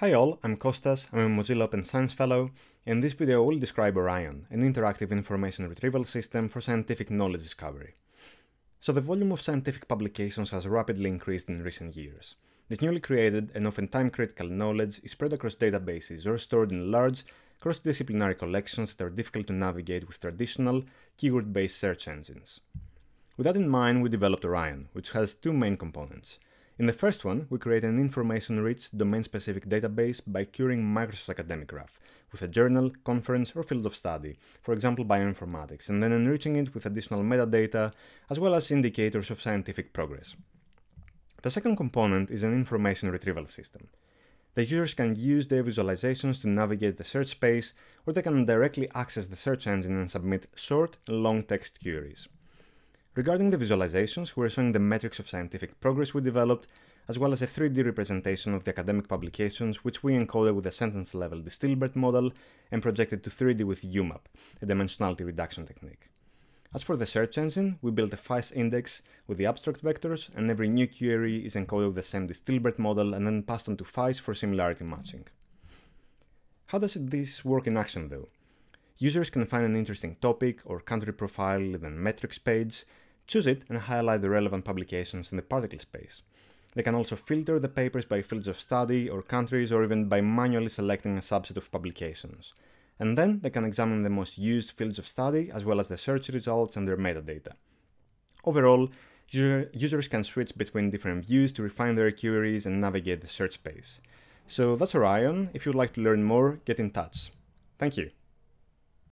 Hi all, I'm Kostas, I'm a Mozilla Open Science Fellow. And in this video I will describe Orion, an interactive information retrieval system for scientific knowledge discovery. So the volume of scientific publications has rapidly increased in recent years. This newly created and often time-critical knowledge is spread across databases or stored in large, cross-disciplinary collections that are difficult to navigate with traditional, keyword-based search engines. With that in mind, we developed Orion, which has two main components. In the first one, we create an information-rich, domain-specific database by querying Microsoft Academic Graph with a journal, conference, or field of study, for example bioinformatics, and then enriching it with additional metadata, as well as indicators of scientific progress. The second component is an information retrieval system. The users can use their visualizations to navigate the search space, or they can directly access the search engine and submit short and long text queries. Regarding the visualizations, we're showing the metrics of scientific progress we developed, as well as a 3D representation of the academic publications, which we encoded with a sentence-level Distilbert model and projected to 3D with UMAP, a dimensionality reduction technique. As for the search engine, we built a FAISS index with the abstract vectors, and every new query is encoded with the same Distilbert model and then passed on to FAISS for similarity matching. How does this work in action though? Users can find an interesting topic or country profile in the metrics page Choose it and highlight the relevant publications in the particle space. They can also filter the papers by fields of study or countries or even by manually selecting a subset of publications. And then they can examine the most used fields of study as well as the search results and their metadata. Overall, user, users can switch between different views to refine their queries and navigate the search space. So that's Orion. If you'd like to learn more, get in touch. Thank you.